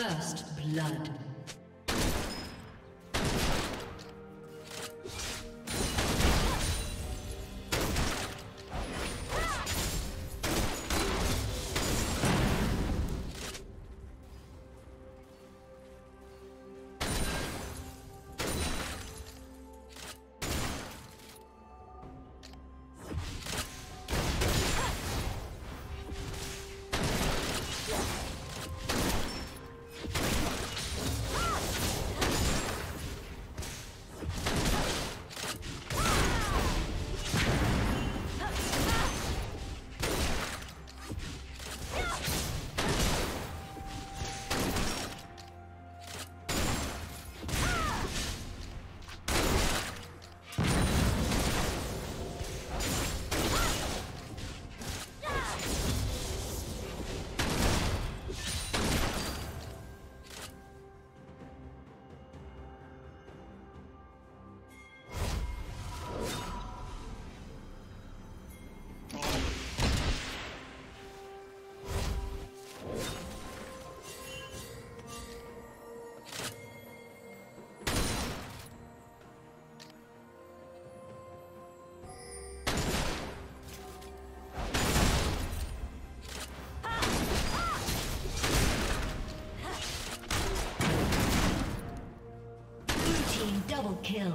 First blood. Kill.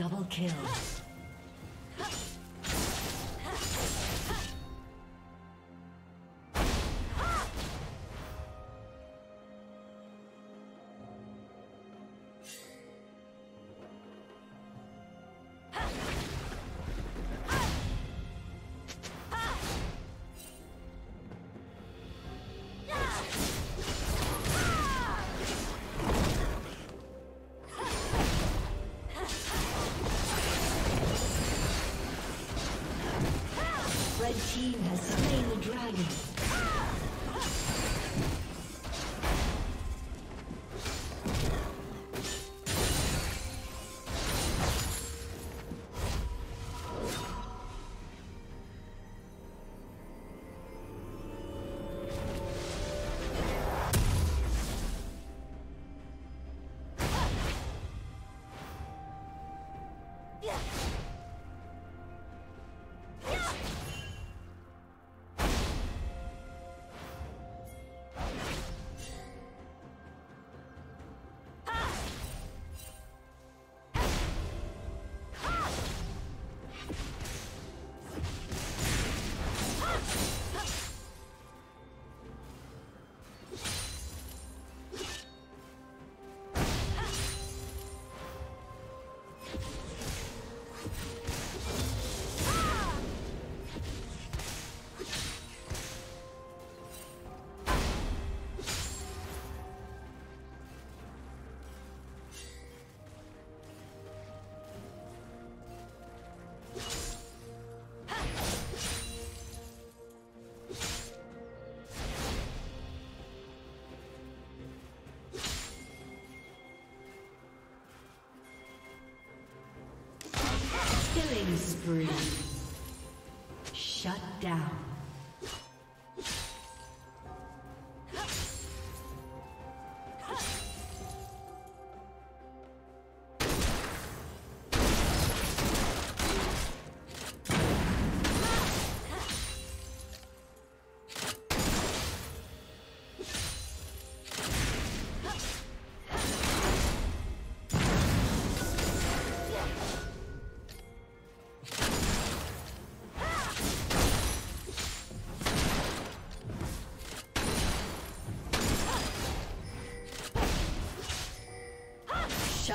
Double kill. team has slain the Spree. Shut down.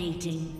Dominating.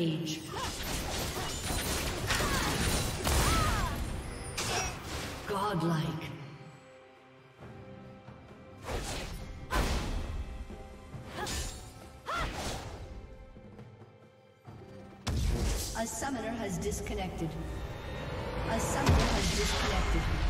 Rampage. Godlike. A summoner has disconnected. A summoner has disconnected.